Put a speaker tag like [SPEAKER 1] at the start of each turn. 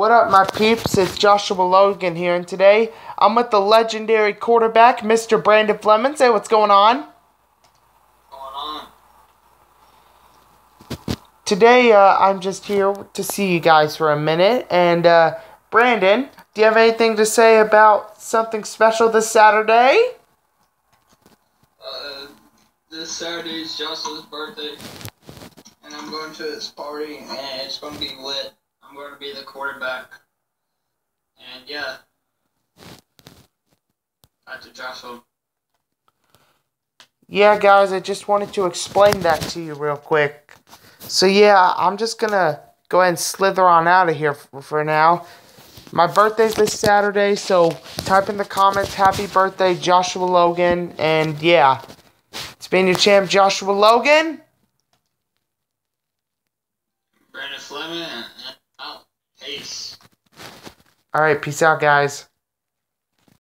[SPEAKER 1] What up, my peeps? It's Joshua Logan here, and today I'm with the legendary quarterback, Mr. Brandon Fleming. Say what's going on.
[SPEAKER 2] going on?
[SPEAKER 1] Today, uh, I'm just here to see you guys for a minute. And, uh, Brandon, do you have anything to say about something special this Saturday?
[SPEAKER 2] Uh, this Saturday is Joshua's birthday, and I'm going to his party, and it's going to be lit. I'm going to be the quarterback, and yeah, back to Joshua.
[SPEAKER 1] Yeah, guys, I just wanted to explain that to you real quick. So, yeah, I'm just gonna go ahead and slither on out of here for, for now. My birthday's this Saturday, so type in the comments, happy birthday, Joshua Logan, and yeah. It's been your champ, Joshua Logan.
[SPEAKER 2] Brandon Fleming, Peace.
[SPEAKER 1] Alright, peace out, guys.